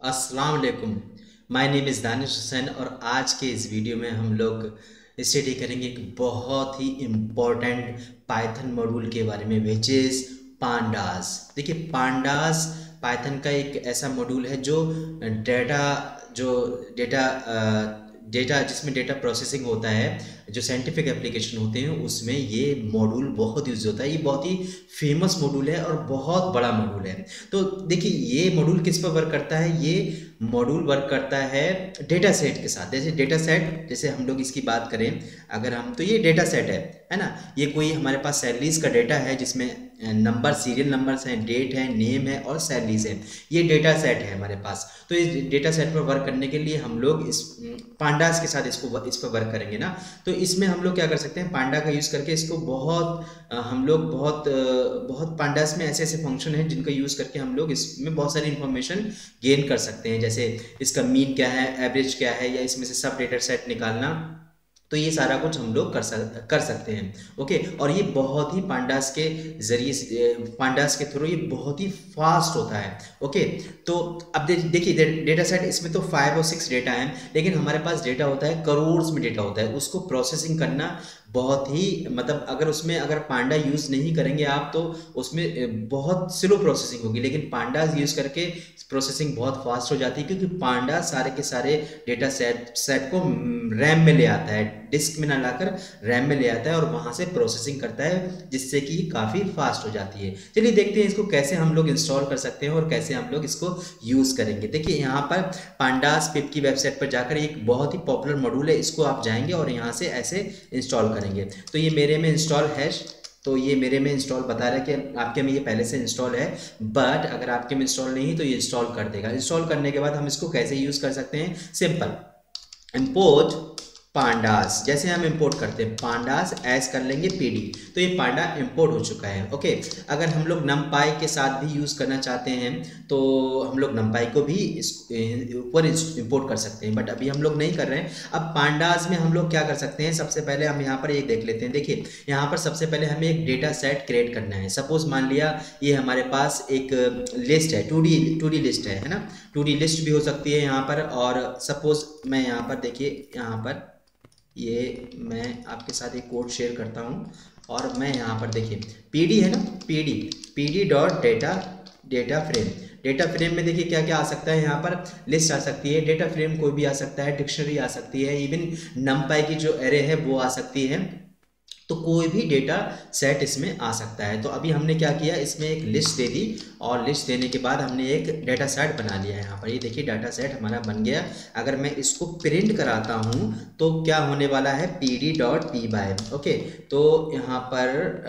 अस्सलाम वालेकुम my name is Danish Hussain और आज के इस वीडियो में हम लोग स्टडी करेंगे एक बहुत ही इम्पोर्टेंट पाइथन मॉड्यूल के बारे में विच इज़ पांडास देखिए पांडास पाइथन का एक ऐसा मॉड्यूल है जो डेटा जो डेटा डेटा जिसमें डेटा प्रोसेसिंग होता है जो साइंटिफिक एप्लीकेशन होते हैं, उसमें ये मॉड्यूल बहुत यूज़ होता है। ये बहुत ही फ़ेमस मॉड्यूल है और बहुत बड़ा मॉड्यूल है। तो देखिए, ये मॉड्यूल किस पर वर्क करता है? ये मॉड्यूल वर्क करता है डेटा सेट के साथ। जैसे डेटा सेट जैसे हम लोग इसकी बात करें, अगर हम तो ये डेटा सेट है है ना? ये कोई हमारे पास सैलरीज का डेटा है, जिसमें नंबर सीरियल नंबर्स हैं डेट है नेम है और सैलरीज है। ये डेटा सेट है हमारे पास। तो इस डेटा सेट पर वर्क करने के लिए हम लोग इस, पांडास के साथ इसको, इस पर वर्क करेंगे ना? तो इसमें हम लोग क्या कर सकते हैं, पांडा का यूज़ करके इसको बहुत हम लोग बहुत बहुत पांडास में ऐसे ऐसे फ़ंक्शन हैं जिनका यूज़ करके हम लोग इसमें बहुत सारी इन्फॉर्मेशन गेन कर सकते हैं। जैसे इसका मीन क्या है एवरेज क्या है, या इसमें से सब डेटा सेट निकालना। तो ये सारा कुछ हम लोग कर सक कर सकते हैं ओके? और ये बहुत ही पांडास के ज़रिए पांडास के थ्रू ये बहुत ही फास्ट होता है ओके? तो अब देखिए दे, डेटा सेट इसमें तो फाइव और सिक्स डेटा है लेकिन हमारे पास डेटा होता है करोड़ में डेटा होता है उसको प्रोसेसिंग करना बहुत ही मतलब अगर उसमें अगर पांडा यूज़ नहीं करेंगे आप तो उसमें बहुत स्लो प्रोसेसिंग होगी। लेकिन पांडा यूज़ करके प्रोसेसिंग बहुत फास्ट हो जाती है, क्योंकि पांडा सारे के सारे डेटा सेट सेट को रैम में ले आता है। डिस्क में ना लाकर रैम में ले आता है और वहाँ से प्रोसेसिंग करता है, जिससे कि काफ़ी फास्ट हो जाती है। चलिए देखते हैं इसको कैसे हम लोग इंस्टॉल कर सकते हैं और कैसे हम लोग इसको यूज़ करेंगे। देखिए यहाँ पर पांडास पिप की वेबसाइट पर जाकर एक बहुत ही पॉपुलर मॉड्यूल है, इसको आप जाएँगे और यहाँ से ऐसे इंस्टॉल करेंगे। तो ये मेरे में इंस्टॉल है तो ये मेरे में इंस्टॉल बता रहा है कि आपके में ये पहले से इंस्टॉल है बट अगर आपके में इंस्टॉल नहीं तो ये इंस्टॉल कर देगा। इंस्टॉल करने के बाद हम इसको कैसे यूज़ कर सकते हैं? सिंपल इम्पोर्ट पांडास जैसे हम इंपोर्ट करते हैं पांडास एस कर लेंगे पीडी तो ये पांडा इंपोर्ट हो चुका है ओके अगर हम लोग नमपाई के साथ भी यूज़ करना चाहते हैं तो हम लोग नमपाई को भी इस ऊपर इंपोर्ट कर सकते हैं। बट अभी हम लोग नहीं कर रहे हैं। अब पांडास में हम लोग क्या कर सकते हैं? सबसे पहले हम यहाँ पर एक देख लेते हैं। देखिए, यहाँ पर सबसे पहले हमें एक डेटा सेट क्रिएट करना है। सपोज़ मान लिया ये हमारे पास एक लिस्ट है टू डी लिस्ट है है ना? टू लिस्ट भी हो सकती है यहाँ पर। और सपोज़ मैं यहाँ पर देखिए, यहाँ पर ये मैं आपके साथ एक कोड शेयर करता हूँ और मैं यहाँ पर देखिए पीडी है ना? P D P D dot data data frame data frame में देखिए क्या क्या आ सकता है यहाँ पर? लिस्ट आ सकती है डेटा फ्रेम कोई भी आ सकता है डिक्शनरी आ सकती है इवन नमपाई की जो एरे है वो आ सकती है। तो कोई भी डेटा सेट इसमें आ सकता है। तो अभी हमने क्या किया, इसमें एक लिस्ट दे दी और लिस्ट देने के बाद हमने एक डेटा सेट बना लिया है यहाँ पर। ये देखिए डाटा सेट हमारा बन गया। अगर मैं इसको प्रिंट कराता हूँ तो क्या होने वाला है? P D dot P by okay तो यहाँ पर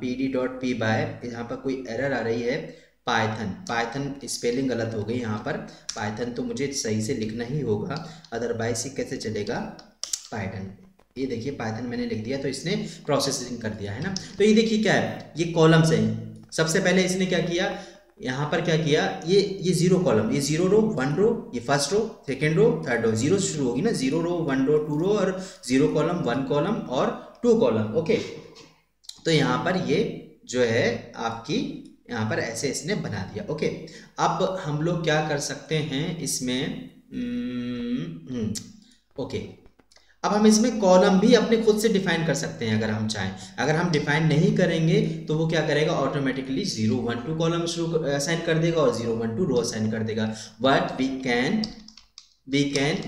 P D dot P by यहाँ पर कोई एरर आ रही है। पाइथन पाइथन स्पेलिंग गलत हो गई यहाँ पर। पाइथन तो मुझे सही से लिखना ही होगा अदरवाइज़ ये कैसे चलेगा? पाइथन ये देखिए पाइथन मैंने लिख दिया तो इसने प्रोसेसिंग कर दिया है ना? तो ये देखिए क्या है ये कॉलम्स है। सबसे पहले इसने क्या किया यहाँ पर क्या किया ये ये ज़ीरो कॉलम ये ज़ीरो रो वन रो ये first row second row third row zero शुरू होगी ना। Zero row one row two row और ज़ीरो कॉलम वन कॉलम और टू कॉलम ओके तो यहाँ पर ये जो है आपकी यहाँ पर ऐसे इसने बना दिया ओके अब हम लोग क्या कर सकते हैं इसमें हम्म, हम्म, ओके अब हम इसमें कॉलम भी अपने खुद से डिफाइन कर सकते हैं अगर हम चाहें। अगर हम डिफाइन नहीं करेंगे तो वो क्या करेगा? Automatically zero one two column शुरू असाइन कर देगा और zero one two row assign कर देगा। But we can we can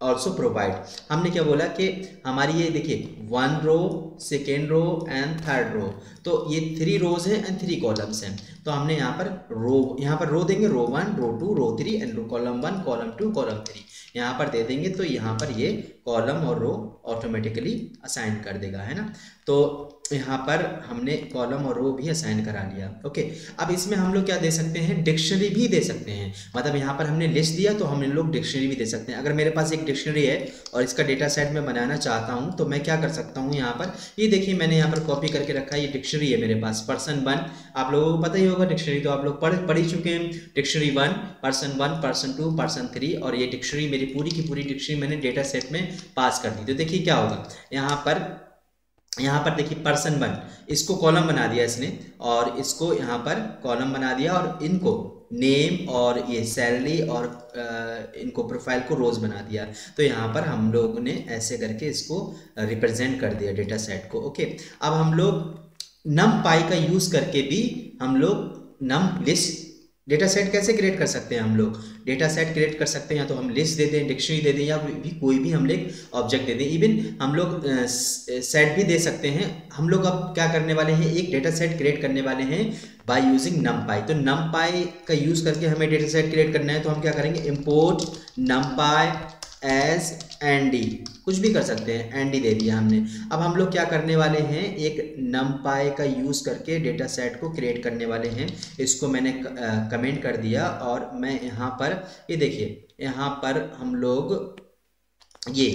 also provide हमने क्या बोला कि हमारी ये देखिए one row second row and third row तो ये थ्री रोज हैं एंड थ्री कॉलम्स हैं। तो हमने यहाँ पर रो, यहाँ पर रो देंगे, row one, row two, row three and column one column two column three यहाँ पर दे देंगे तो यहाँ पर ये कॉलम और रो ऑटोमेटिकली असाइन कर देगा, है ना? तो यहाँ पर हमने कॉलम और रो भी असाइन करा लिया ओके अब इसमें हम लोग क्या दे सकते हैं? डिक्शनरी भी दे सकते हैं। मतलब यहाँ पर हमने लिस्ट दिया तो हम इन लोग डिक्शनरी भी दे सकते हैं। अगर मेरे पास एक डिक्शनरी है और इसका डेटा सेट मैं बनाना चाहता हूँ तो मैं क्या कर सकता हूँ यहाँ पर? ये देखिए मैंने यहाँ पर कॉपी करके रखा है, ये डिक्शनरी है मेरे पास पर्सन वन आप लोगों को पता ही होगा डिक्शनरी तो आप लोग पढ़ पढ़ ही चुके हैं। Dictionary one person one person two person three और ये डिक्शनरी मेरी पूरी की पूरी डिक्शनरी मैंने डेटा सेट में पास कर दी। तो देखिए क्या होगा। यहाँ पर यहाँ पर देखिए पर्सन वन इसको कॉलम बना दिया इसने और इसको यहाँ पर कॉलम बना दिया और इनको नेम और ये सैलरी और इनको प्रोफ़ाइल को रोज़ बना दिया। तो यहाँ पर हम लोग ने ऐसे करके इसको रिप्रेजेंट कर दिया डेटा सेट को ओके अब हम लोग नम पाई का यूज़ करके भी हम लोग नम लिस्ट डेटा सेट कैसे क्रिएट कर सकते हैं हम लोग? डेटा सेट क्रिएट कर सकते हैं या तो हम लिस्ट दे दें डिक्शनरी दे दें या भी कोई भी हम लोग ऑब्जेक्ट दे दें। इवन हम लोग सेट भी दे सकते हैं। हम लोग अब क्या करने वाले हैं? एक डेटा सेट क्रिएट करने वाले हैं बाय यूजिंग नमपाई तो नमपाई का यूज़ करके हमें डेटा सेट क्रिएट करना है तो हम क्या करेंगे? Import NumPy as N D कुछ भी कर सकते हैं। एन डी दे दिया हमने। अब हम लोग क्या करने वाले हैं? एक नमपाई का यूज़ करके डेटा सेट को क्रिएट करने वाले हैं। इसको मैंने कमेंट कर दिया और मैं यहाँ पर, ये देखिए, यहाँ पर हम लोग, ये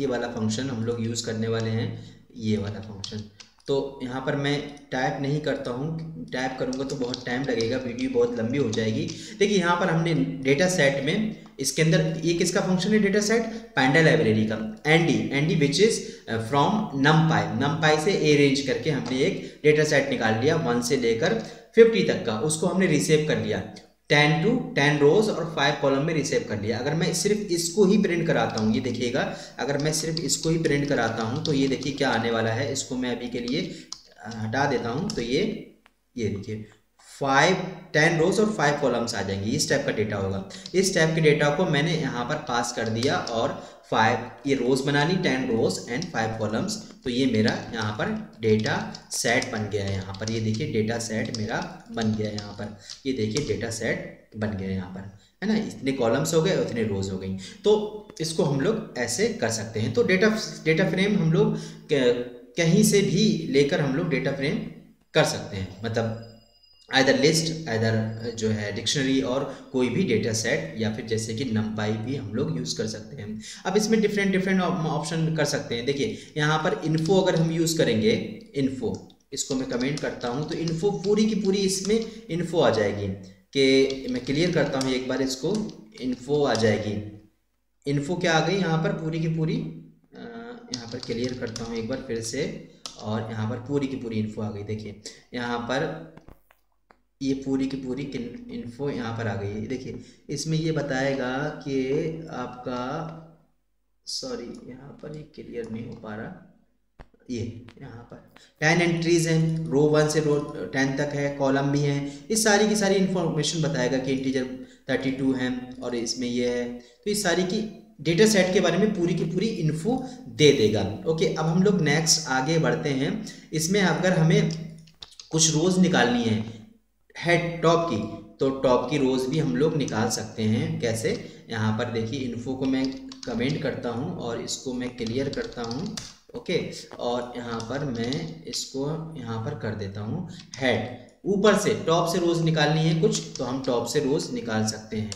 ये वाला फ़ंक्शन हम लोग यूज़ करने वाले हैं। ये वाला फ़ंक्शन तो यहाँ पर मैं टाइप नहीं करता हूँ टाइप करूँगा तो बहुत टाइम लगेगा वीडियो बहुत लंबी हो जाएगी। देखिए, यहाँ पर हमने डेटा सेट में इसके अंदर ये किसका फ़ंक्शन है डेटा सेट पैंडा लाइब्रेरी का। ND ND which is from NumPy NumPy से रेंज करके हमने एक डेटा सेट निकाल लिया वन से लेकर फिफ्टी तक का। उसको हमने रिसेव कर लिया। टेन टू टेन रोज और फाइव कॉलम में रिसेव कर लिया। अगर मैं सिर्फ़ इसको ही प्रिंट कराता हूँ, ये देखिएगा, अगर मैं सिर्फ़ इसको ही प्रिंट कराता हूँ तो ये देखिए क्या आने वाला है। इसको मैं अभी के लिए हटा देता हूँ तो ये ये देखिए फाइव टेन रोज और फाइव कॉलम्स आ जाएँगे। इस टाइप का डेटा होगा। इस टाइप के डेटा को मैंने यहाँ पर पास कर दिया और फाइव ये रोज बना ली ten rows and five columns तो ये मेरा यहाँ पर डेटा सेट बन गया है यहाँ पर। ये देखिए डेटा सेट मेरा बन गया है यहाँ पर। ये देखिए डेटा सेट बन गया है यहाँ पर। है ना? इतने कॉलम्स हो गए, उतने रोज हो गई। तो इसको हम लोग ऐसे कर सकते हैं। तो डेटा डेटा फ्रेम हम लोग कहीं से भी लेकर हम लोग डेटा फ्रेम कर सकते हैं। मतलब आइदर लिस्ट आइदर जो है डिक्शनरी और कोई भी डेटा सेट या फिर जैसे कि नमपाई भी हम लोग यूज़ कर सकते हैं। अब इसमें डिफरेंट डिफरेंट ऑप्शन कर सकते हैं। देखिए, यहाँ पर इन्फो अगर हम यूज़ करेंगे इन्फो इसको मैं कमेंट करता हूँ तो इन्फो पूरी की पूरी इसमें इन्फो आ जाएगी। कि मैं क्लियर करता हूँ एक बार इसको इन्फो आ जाएगी। इन्फो क्या आ गई? यहाँ पर पूरी की पूरी यहाँ पर क्लियर करता हूँ एक बार फिर से, और यहाँ पर पूरी की पूरी इन्फो आ गई। देखिए, यहाँ पर ये पूरी की पूरी इन्फो यहाँ पर आ गई है। देखिए, इसमें ये बताएगा कि आपका सॉरी यहाँ पर ये क्लियर नहीं हो पा रहा। ये, यहाँ पर। टेन एंट्रीज हैं रो वन से रो टेन तक है कॉलम भी हैं। इस सारी की सारी इन्फॉर्मेशन बताएगा कि इंटीजर थर्टी टू है और इसमें ये है। तो इस सारी की डेटा सेट के बारे में पूरी की पूरी इन्फो दे देगा। ओके अब हम लोग नेक्स्ट आगे बढ़ते हैं। इसमें अगर हमें कुछ रोज़ निकालनी है। हेड टॉप की तो टॉप की रोज़ भी हम लोग निकाल सकते हैं। कैसे? यहाँ पर देखिए इन्फो को मैं कमेंट करता हूँ और इसको मैं क्लियर करता हूँ। ओके और यहाँ पर मैं इसको यहाँ पर कर देता हूँ हेड ऊपर से टॉप से रोज़ निकालनी है कुछ तो हम टॉप से रोज़ निकाल सकते हैं।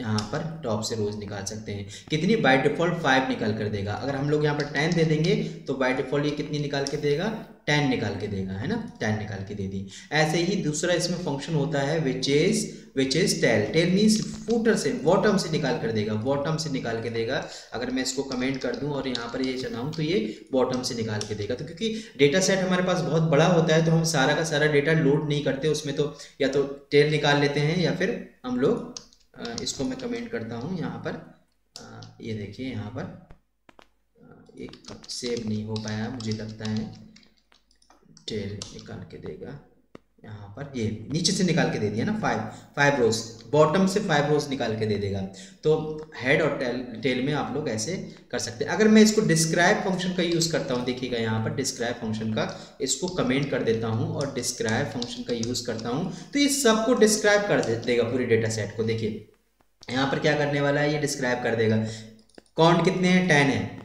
यहाँ पर टॉप से रोज निकाल सकते हैं। कितनी? बाय डिफ़ॉल्ट फाइव निकाल कर देगा। अगर हम लोग यहाँ पर टेन दे देंगे तो बाय डिफ़ॉल्ट ये कितनी निकाल के देगा? टेन निकाल के देगा, है ना? टेन निकाल के दे दी। ऐसे ही दूसरा इसमें फ़ंक्शन होता है which is which is tail tail means footer से बॉटम से निकाल कर देगा बॉटम से निकाल के देगा। अगर मैं इसको कमेंट कर दूँ और यहाँ पर ये चलाऊं तो ये बॉटम से निकाल के देगा। तो क्योंकि डेटा सेट हमारे पास बहुत बड़ा होता है तो हम सारा का सारा डेटा लोड नहीं करते, उसमें तो या तो टेल निकाल लेते हैं, या फिर हम लोग इसको मैं कमेंट करता हूँ, यहाँ पर ये देखिए, यहाँ पर एक सेव नहीं हो पाया, मुझे लगता है। टेल निकाल के देगा। यहाँ पर ये नीचे से निकाल के दे दिया ना फाइव फाइव रोज बॉटम से फाइव रोज निकाल के दे देगा। तो हेड और टेल टेल में आप लोग ऐसे कर सकते हैं। अगर मैं इसको डिस्क्राइब फ़ंक्शन का यूज़ करता हूँ, देखिएगा यहाँ पर डिस्क्राइब फ़ंक्शन का, इसको कमेंट कर देता हूँ और डिस्क्राइब फ़ंक्शन का यूज़ करता हूँ। तो ये सबको डिस्क्राइब कर दे, देगा पूरी डेटा सेट को। देखिए, यहाँ पर क्या करने वाला है? ये डिस्क्राइब कर देगा। काउंट कितने हैं? टेन है।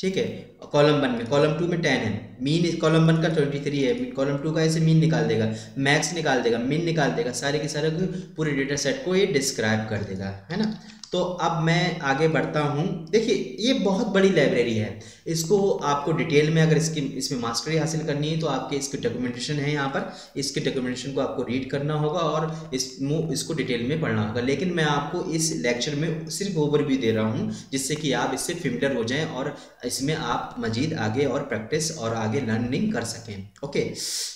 ठीक है? कॉलम वन में कॉलम टू में टेन है। मीन कॉलम वन का ट्वेंटी थ्री है कॉलम टू का ऐसे मीन निकाल देगा। मैक्स निकाल देगा मीन निकाल देगा। सारे के सारे पूरे डेटा सेट को ये डिस्क्राइब कर देगा, है ना? तो अब मैं आगे बढ़ता हूँ। देखिए, ये बहुत बड़ी लाइब्रेरी है। इसको आपको डिटेल में अगर इसकी, इसमें मास्टरी हासिल करनी है तो आपके इसके डॉक्यूमेंटेशन है यहाँ पर। इसके डॉक्यूमेंटेशन को आपको रीड करना होगा और इस इसको डिटेल में पढ़ना होगा। लेकिन मैं आपको इस लेक्चर में सिर्फ़ ओवरव्यू दे रहा हूँ, जिससे कि आप इससे फ़िल्टर हो जाएँ और इसमें आप मजीद आगे और प्रैक्टिस और आगे लर्निंग कर सकें। ओके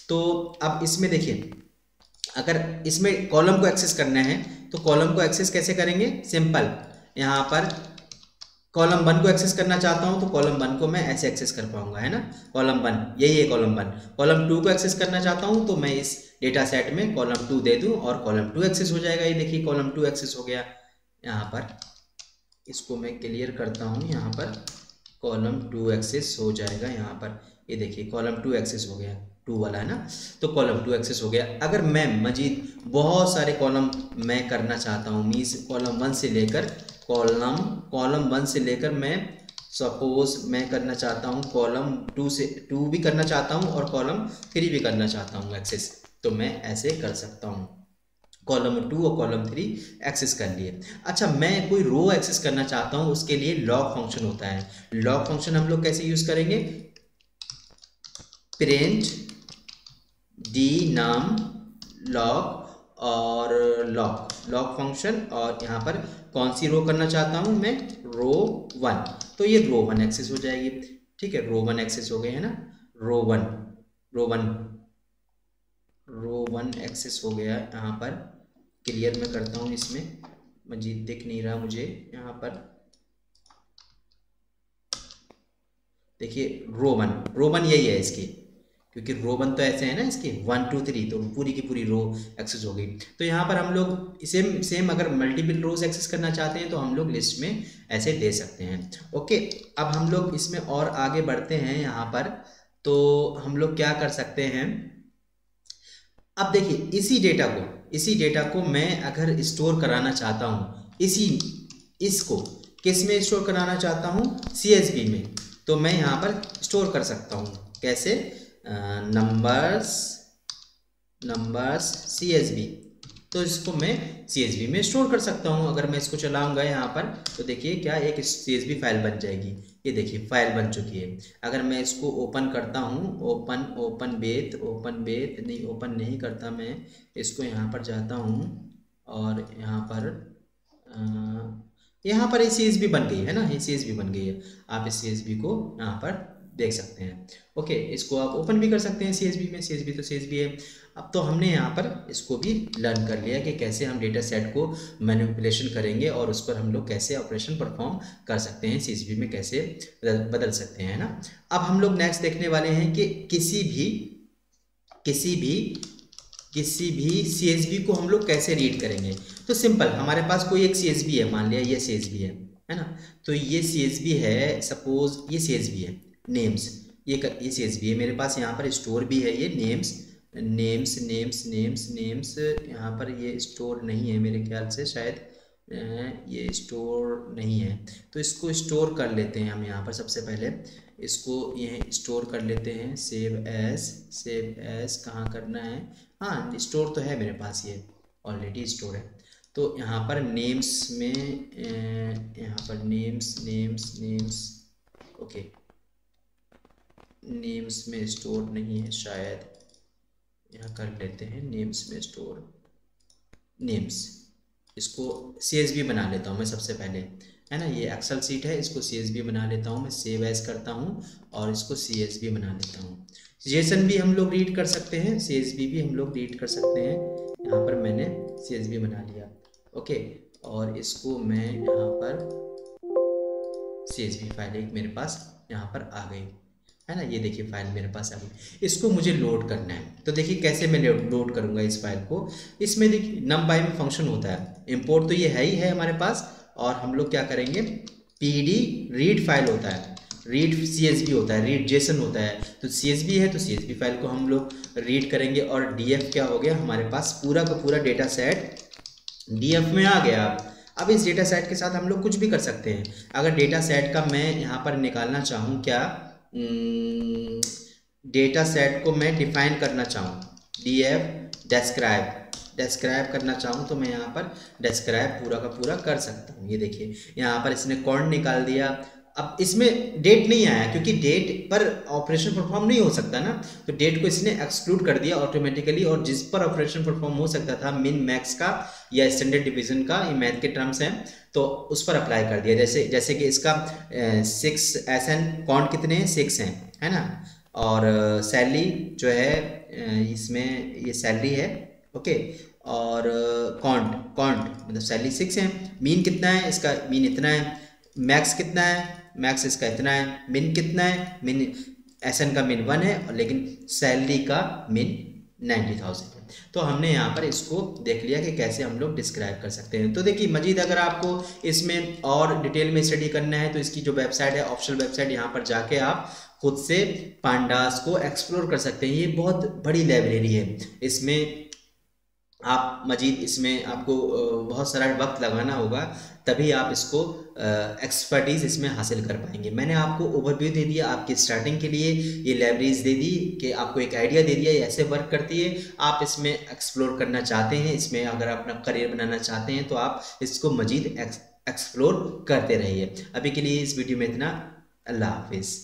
तो अब इसमें देखिए। अगर इसमें कॉलम को एक्सेस करना है तो कॉलम को एक्सेस कैसे करेंगे? सिंपल यहाँ पर कॉलम वन को एक्सेस करना चाहता हूँ तो कॉलम वन को मैं ऐसे एक्सेस कर पाऊँगा, है ना? कॉलम वन यही है कॉलम वन कॉलम टू को एक्सेस करना चाहता हूँ तो मैं इस डेटा सेट में कॉलम टू दे दूँ और कॉलम टू एक्सेस हो जाएगा। ये देखिए कॉलम टू एक्सेस हो गया। यहाँ पर इसको मैं क्लियर करता हूँ, यहाँ पर कॉलम टू एक्सेस हो जाएगा, यहाँ पर। ये देखिए कॉलम टू एक्सेस हो गया। टू वाला है ना तो कॉलम टू एक्सेस हो गया। अगर मैं, मजीद, बहुत सारे कॉलम मैं करना चाहता हूँ मीन्स कॉलम वन से लेकर कॉलम कॉलम वन से लेकर मैं सपोज़ मैं करना चाहता हूँ कॉलम टू से टू भी करना चाहता हूँ और कॉलम थ्री भी करना चाहता हूँ एक्सेस तो मैं ऐसे कर सकता हूँ। कॉलम टू और कॉलम थ्री एक्सेस कर लिए। अच्छा मैं कोई रो एक्सेस करना चाहता हूँ, उसके लिए लॉग फ़ंक्शन होता है। लॉग फ़ंक्शन हम लोग कैसे यूज़ करेंगे? प्रिंट डी नाम लॉग और लॉक लॉक फ़ंक्शन और यहाँ पर कौन सी रो करना चाहता हूँ मैं? रो वन तो ये रो वन एक्सेस हो जाएगी। ठीक है रो वन एक्सेस हो गए, है ना? Row one row one row one access हो गया यहाँ पर। क्लियर मैं करता हूँ इसमें। मजीद दिख नहीं रहा मुझे यहाँ पर। देखिए रो वन रो वन यही है इसकी। क्योंकि रो वन तो ऐसे है ना इसके वन टू थ्री तो पूरी की पूरी रो एक्सेस हो गई। तो यहाँ पर हम लोग सेम सेम अगर मल्टीपल रोज एक्सेस करना चाहते हैं तो हम लोग लिस्ट में ऐसे दे सकते हैं। ओके अब हम लोग इसमें और आगे बढ़ते हैं यहाँ पर। तो हम लोग क्या कर सकते हैं? अब देखिए, इसी डेटा को, इसी डेटा को मैं अगर स्टोर कराना चाहता हूँ, इसी, इसको किसमें स्टोर कराना चाहता हूँ? सी में। तो मैं यहाँ पर स्टोर कर सकता हूँ। कैसे? Numbers numbers C S V तो इसको मैं सी एस बी में स्टोर कर सकता हूँ। अगर मैं इसको चलाऊँगा यहाँ पर तो देखिए क्या एक सी एस बी फ़ाइल बन जाएगी। ये देखिए फ़ाइल बन चुकी है। अगर मैं इसको ओपन करता हूँ ओपन ओपन बेत ओपन बेत नहीं ओपन नहीं करता मैं, इसको यहाँ पर जाता हूँ और यहाँ पर यहाँ पर ये सी एस बी बन गई है ना? ये सी एस बी बन गई है। आप इस सी एस बी को यहाँ पर देख सकते हैं। ओके, इसको आप ओपन भी कर सकते हैं सी में। सी तो सी है। अब तो हमने यहाँ पर इसको भी लर्न कर लिया कि कैसे हम डेटा सेट को मैनिपुलेशन करेंगे और उस पर हम लोग कैसे ऑपरेशन परफॉर्म कर सकते हैं सी में कैसे बदल सकते हैं ना? अब हम लोग नेक्स्ट देखने वाले हैं कि किसी भी किसी भी किसी भी सी को हम लोग कैसे रीड करेंगे। तो सिंपल हमारे पास कोई एक सी है, मान लिया ये सी है है ना? तो ये सी है सपोज़ ये सी है। नेम्स। ये कर ये सी है मेरे पास यहाँ पर स्टोर भी है ये names. Names names names names, यहाँ पर ये स्टोर नहीं है मेरे ख्याल से शायद। ये स्टोर नहीं है। तो इसको स्टोर कर लेते हैं हम यहाँ पर सबसे पहले। इसको ये स्टोर कर लेते हैं। सेव एस सेव एस कहाँ करना है? हाँ स्टोर तो है मेरे पास ये। ऑलरेडी स्टोर है। तो यहाँ पर नेम्स में यहाँ पर names names names, okay. Names में स्टोर नहीं है, शायद यहाँ कर लेते हैं नेम्स में स्टोर नेम्स इसको सी बना लेता हूँ मैं सबसे पहले, है ना? ये एक्सल सीट है, इसको सी बना लेता हूँ मैं सेव एज करता हूँ और इसको सी बना लेता हूँ। जेसन भी हम लोग रीड कर सकते हैं सी भी हम लोग रीड कर सकते हैं। यहाँ पर मैंने सी बना लिया, ओके? और इसको मैं यहाँ पर सी फ़ाइल एक मेरे पास यहाँ पर आ गई। है ना? ये देखिए फ़ाइल मेरे पास आ इसको मुझे लोड करना है। तो देखिए कैसे मैं लोड करूँगा इस फ़ाइल को? इसमें देखिए नम बाई में फ़ंक्शन होता है। इम्पोर्ट तो ये है ही, है हमारे पास। और हम लोग क्या करेंगे? पी डी रीड फ़ाइल होता है। रीड सी एस बी होता है रीड जेसन होता है। तो सी एस बी है तो सी एस बी फ़ाइल को हम लोग रीड करेंगे। और डी एफ़ क्या हो गया? हमारे पास पूरा का पूरा डेटा सेट डी एफ़ में आ गया। अब इस डेटा सेट के साथ हम लोग कुछ भी कर सकते हैं। अगर डेटा सेट का मैं यहाँ पर निकालना चाहूँ क्या? डेटा सेट को मैं डिफाइन करना चाहूँ। डी एफ़ डेस्क्राइब डेस्क्राइब करना चाहूँ तो मैं यहाँ पर डेस्क्राइब पूरा का पूरा कर सकता हूँ। ये देखिए, यहाँ पर इसने कॉर्न निकाल दिया? अब इसमें डेट नहीं आया, क्योंकि डेट पर ऑपरेशन परफॉर्म नहीं हो सकता ना। तो डेट को इसने एक्सक्लूड कर दिया ऑटोमेटिकली और जिस पर ऑपरेशन परफॉर्म हो सकता था मिन मैक्स का या स्टैंडर्ड डिवीज़न का, ये मैथ के टर्म्स हैं तो उस पर अप्लाई कर दिया। जैसे जैसे कि इसका सिक्स एस एन कॉन्ट कितने हैं? सिक्स हैं, है ना? और सैलरी जो है इसमें ये सैलरी है ओके और कॉन्ट कॉन्ट मतलब सैलरी सिक्स है। मीन कितना है? इसका मीन इतना है। मैक्स कितना है? मैक्स इसका इतना है मिन कितना है? मिन एस एन का मिन वन है, और लेकिन सैलरी का मिन नाइन्टी थाउज़ेंड है। तो हमने यहाँ पर इसको देख लिया कि कैसे हम लोग डिस्क्राइब कर सकते हैं। तो देखिए, मजीद अगर आपको इसमें और डिटेल में स्टडी करना है तो इसकी जो वेबसाइट है ऑप्शनल वेबसाइट यहाँ पर जाके आप खुद से पांडास को एक्सप्लोर कर सकते हैं। ये बहुत बड़ी लाइब्रेरी है। इसमें आप मजीद इसमें आपको बहुत सारा वक्त लगाना होगा, तभी आप इसको एक्सपर्टीज़ इसमें हासिल कर पाएँगे। मैंने आपको ओवरव्यू दे दिया, आपकी स्टार्टिंग के लिए, ये लाइब्रेरीज दे दी, कि आपको एक आइडिया दे दिया, ये ऐसे वर्क करती है। आप इसमें एक्सप्लोर करना चाहते हैं, इसमें अगर आप अपना करियर बनाना चाहते हैं तो आप इसको मजीद एक्सप्लोर करते रहिए। अभी के लिए इस वीडियो में इतना, अल्लाह हाफिज़।